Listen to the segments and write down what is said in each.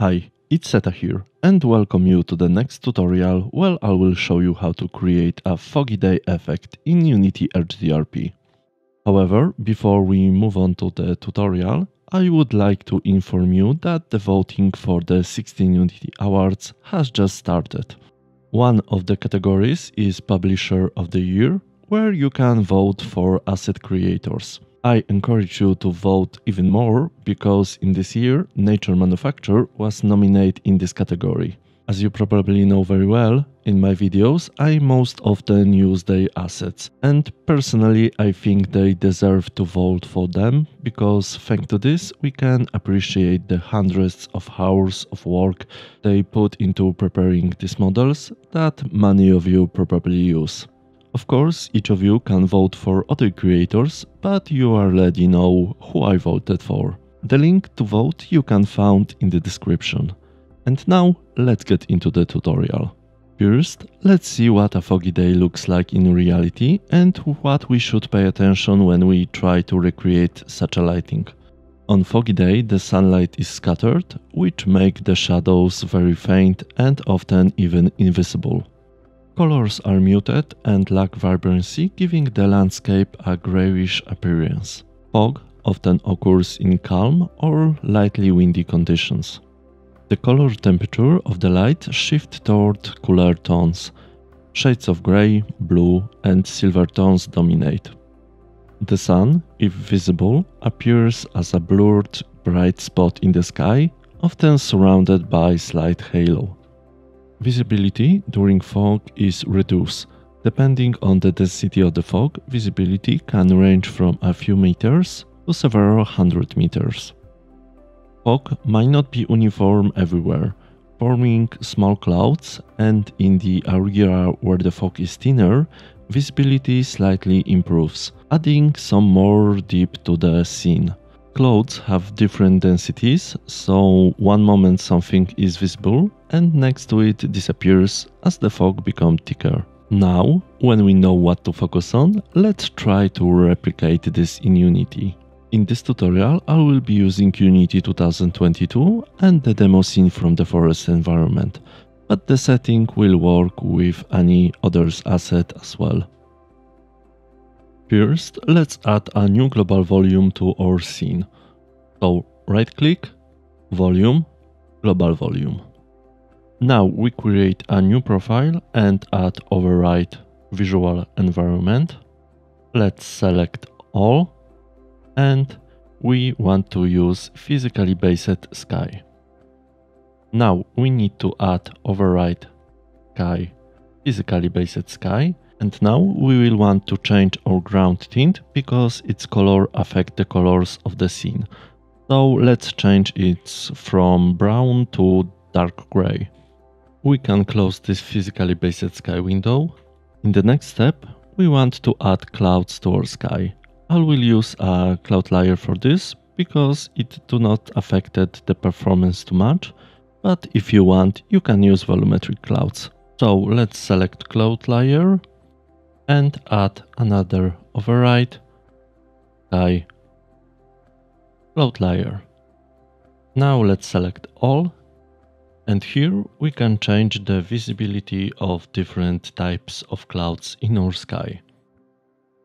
Hi, it's Seta here, and welcome you to the next tutorial where I will show you how to create a foggy day effect in Unity HDRP. However, before we move on to the tutorial, I would like to inform you that the voting for the 16 Unity Awards has just started. One of the categories is Publisher of the Year, where you can vote for asset creators. I encourage you to vote even more because in this year Nature Manufacture was nominated in this category. As you probably know very well, in my videos I most often use their assets and personally I think they deserve to vote for them because thanks to this we can appreciate the hundreds of hours of work they put into preparing these models that many of you probably use. Of course, each of you can vote for other creators, but you already know who I voted for. The link to vote you can find in the description. And now, let's get into the tutorial. First, let's see what a foggy day looks like in reality and what we should pay attention when we try to recreate such a lighting. On foggy day, the sunlight is scattered, which make the shadows very faint and often even invisible. Colors are muted and lack vibrancy, giving the landscape a grayish appearance. Fog often occurs in calm or lightly windy conditions. The color temperature of the light shifts toward cooler tones. Shades of gray, blue, and silver tones dominate. The sun, if visible, appears as a blurred bright spot in the sky, often surrounded by slight halo. Visibility during fog is reduced. Depending on the density of the fog, visibility can range from a few meters to several hundred meters. Fog might not be uniform everywhere, forming small clouds, and in the area where the fog is thinner, visibility slightly improves, adding some more depth to the scene. Clouds have different densities, so one moment something is visible and next to it disappears as the fog becomes thicker. Now, when we know what to focus on, let's try to replicate this in Unity. In this tutorial, I will be using Unity 2022 and the demo scene from the forest environment, but the setting will work with any others asset as well. First, let's add a new global volume to our scene. So right click, volume, global volume. Now we create a new profile and add override visual environment. Let's select all and we want to use physically based sky. Now we need to add override sky physically based sky and now we will want to change our ground tint because its color affect the colors of the scene. So let's change it from brown to dark gray. We can close this physically based sky window. In the next step, we want to add clouds to our sky. I will use a cloud layer for this because it do not affected the performance too much, but if you want, you can use volumetric clouds. So let's select cloud layer and add another override sky cloud layer. Now let's select all and here we can change the visibility of different types of clouds in our sky.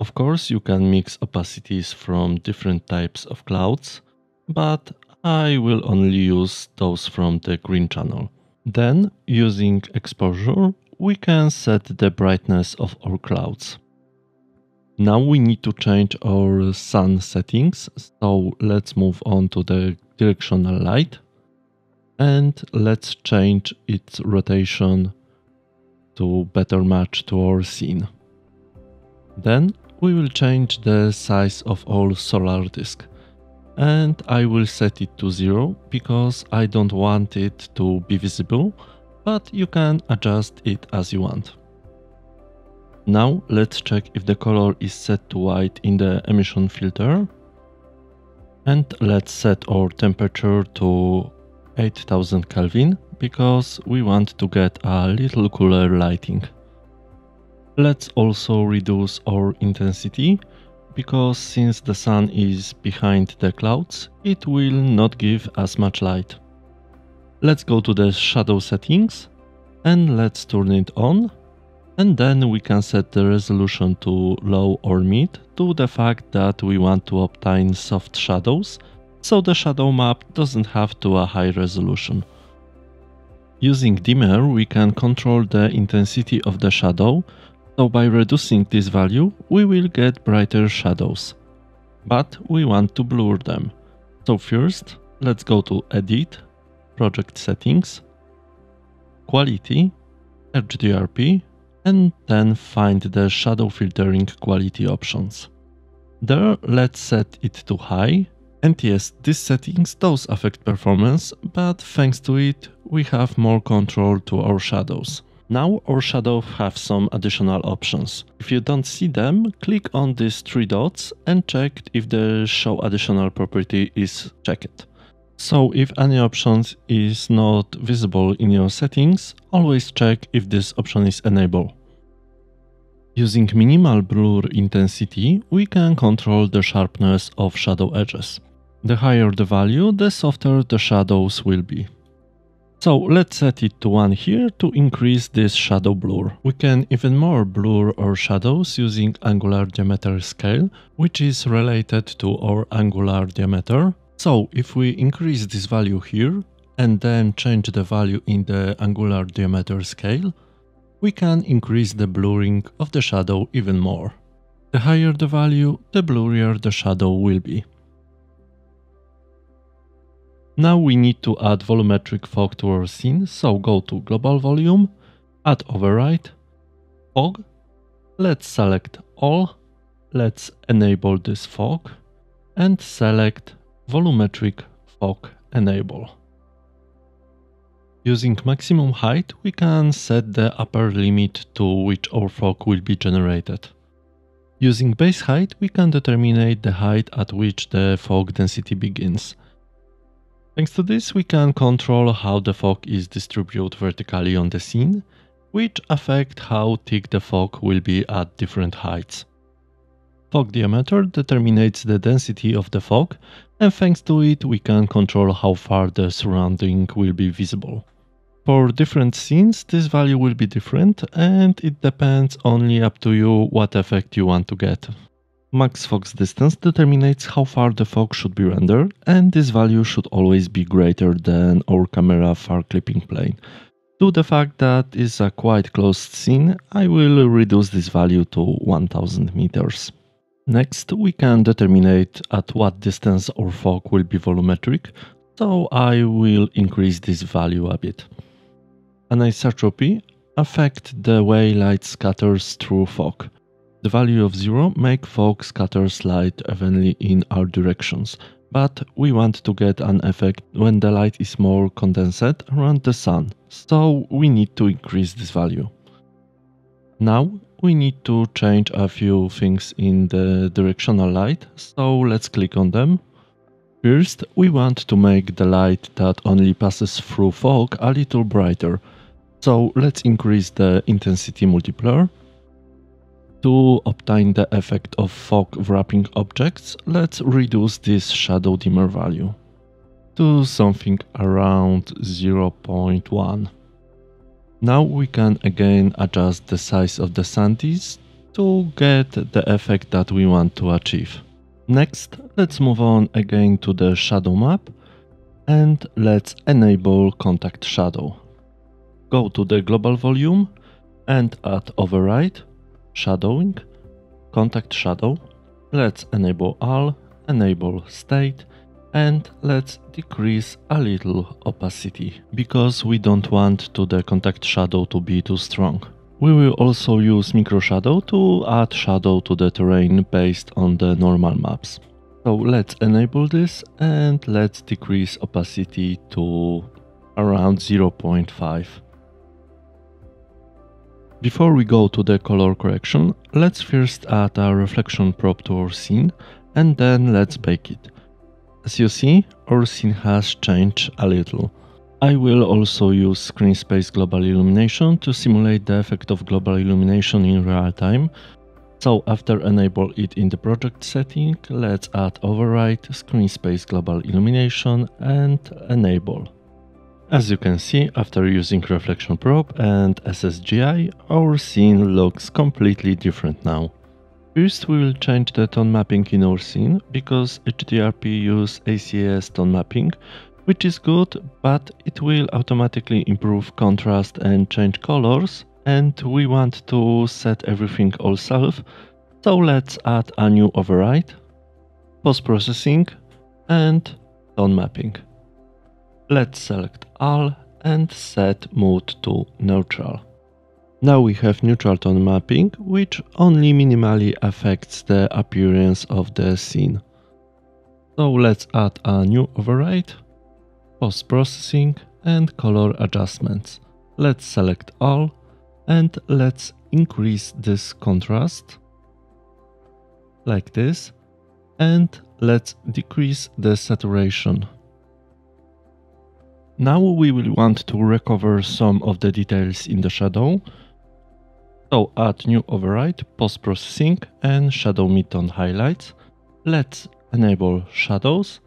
Of course you can mix opacities from different types of clouds, but I will only use those from the green channel. Then using exposure we can set the brightness of our clouds. Now we need to change our sun settings, so let's move on to the directional light and let's change its rotation to better match to our scene. Then we will change the size of our solar disk and I will set it to 0 because I don't want it to be visible but you can adjust it as you want. Now let's check if the color is set to white in the emission filter. And let's set our temperature to 8000 Kelvin because we want to get a little cooler lighting. Let's also reduce our intensity because since the sun is behind the clouds, it will not give as much light. Let's go to the shadow settings and let's turn it on. And then we can set the resolution to low or mid to the fact that we want to obtain soft shadows, so the shadow map doesn't have to a high resolution. Using dimmer we can control the intensity of the shadow, so by reducing this value we will get brighter shadows. But we want to blur them. So first let's go to edit project settings, quality, HDRP, and then find the shadow filtering quality options. There, let's set it to high. And yes, these settings does affect performance, but thanks to it, we have more control to our shadows. Now our shadows have some additional options. If you don't see them, click on these three dots and check if the show additional property is checked. So if any options is not visible in your settings, always check if this option is enabled. Using minimal blur intensity, we can control the sharpness of shadow edges. The higher the value, the softer the shadows will be. So let's set it to 1 here to increase this shadow blur. We can even more blur our shadows using angular diameter scale, which is related to our angular diameter so if we increase this value here and then change the value in the angular diameter scale, we can increase the blurring of the shadow even more. The higher the value, the blurrier the shadow will be. Now we need to add volumetric fog to our scene, so go to Global Volume, add Override, Fog, let's select All, let's enable this fog, and select volumetric fog enable. Using maximum height, we can set the upper limit to which our fog will be generated. Using base height, we can determine the height at which the fog density begins. Thanks to this, we can control how the fog is distributed vertically on the scene, which affect how thick the fog will be at different heights. Fog diameter determines the density of the fog, and thanks to it we can control how far the surrounding will be visible. For different scenes this value will be different and it depends only up to you what effect you want to get. Max fog distance determines how far the fog should be rendered and this value should always be greater than our camera far clipping plane. Due to the fact that it's a quite closed scene, I will reduce this value to 1000 meters. Next, we can determine at what distance our fog will be volumetric, so I will increase this value a bit. Anisotropy affect the way light scatters through fog. The value of 0 make fog scatter light evenly in all directions, but we want to get an effect when the light is more condensed around the sun, so we need to increase this value. Now we need to change a few things in the directional light, so let's click on them. First, we want to make the light that only passes through fog a little brighter, so let's increase the intensity multiplier. To obtain the effect of fog wrapping objects, let's reduce this shadow dimmer value to something around 0.1. Now we can again adjust the size of the sun disk to get the effect that we want to achieve. Next, let's move on again to the shadow map and let's enable contact shadow. Go to the global volume and add override, shadowing, contact shadow. Let's enable all, enable state and let's decrease a little opacity because we don't want to the contact shadow to be too strong. We will also use micro shadow to add shadow to the terrain based on the normal maps. So let's enable this and let's decrease opacity to around 0.5. Before we go to the color correction, let's first add a reflection probe to our scene and then let's bake it. As you see, our scene has changed a little. I will also use screen space global illumination to simulate the effect of global illumination in real time. So after enable it in the project setting, let's add override, screen space global illumination and enable. As you can see, after using Reflection Probe and SSGI, our scene looks completely different now. First we will change the tone mapping in our scene, because HDRP use ACES tone mapping, which is good, but it will automatically improve contrast and change colors, and we want to set everything all ourselves, so let's add a new override, post-processing, and tone mapping. Let's select all and set mode to neutral. Now we have neutral tone mapping, which only minimally affects the appearance of the scene. So let's add a new override, post-processing and color adjustments. Let's select all and let's increase this contrast like this and let's decrease the saturation. Now we will want to recover some of the details in the shadow so add new override, post-processing and shadow midtone highlights. Let's enable shadows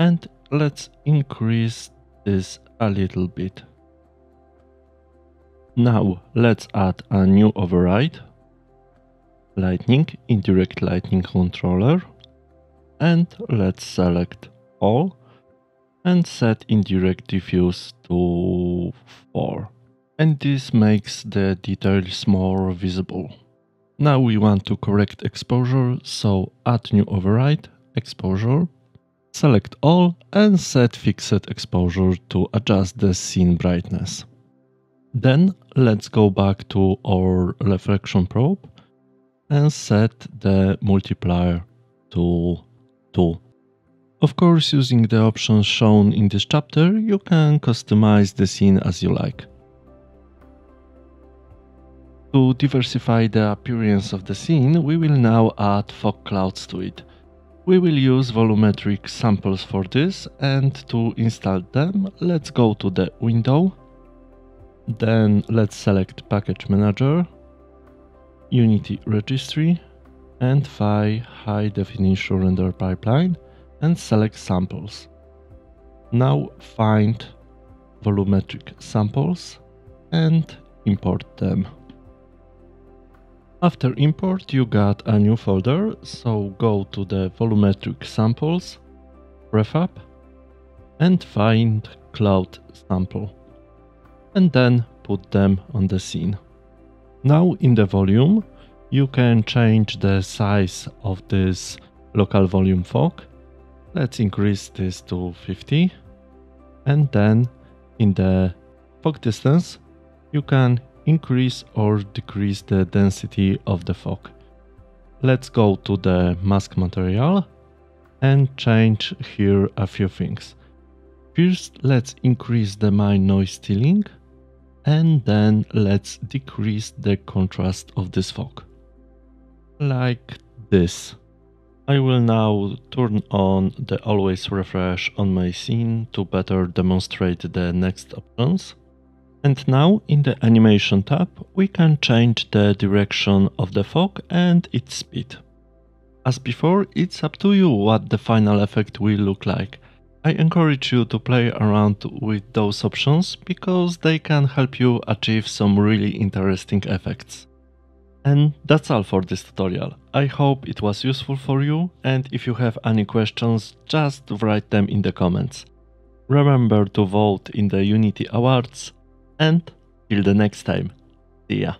and let's increase this a little bit. Now let's add a new override, lightning, indirect lightning controller and let's select all and set indirect diffuse to 4 and this makes the details more visible. Now we want to correct exposure, so add new override, exposure, select all and set fixed exposure to adjust the scene brightness. Then let's go back to our reflection probe and set the multiplier to 2. Of course, using the options shown in this chapter, you can customize the scene as you like. To diversify the appearance of the scene, we will now add fog clouds to it. We will use volumetric samples for this and to install them, let's go to the window. Then let's select Package Manager, Unity Registry, and find High Definition Render Pipeline and select Samples. Now find volumetric samples and import them. After import you got a new folder, so go to the volumetric samples, prefab, and find cloud sample. And then put them on the scene. Now in the volume, you can change the size of this local volume fog. Let's increase this to 50. And then in the fog distance, you can increase or decrease the density of the fog. Let's go to the mask material and change here a few things. First, let's increase the mine noise stealing and then let's decrease the contrast of this fog. Like this. I will now turn on the always refresh on my scene to better demonstrate the next options. And now in the animation tab, we can change the direction of the fog and its speed. As before, it's up to you what the final effect will look like. I encourage you to play around with those options because they can help you achieve some really interesting effects. And that's all for this tutorial. I hope it was useful for you and if you have any questions, just write them in the comments. Remember to vote in the Unity Awards and till the next time. See ya.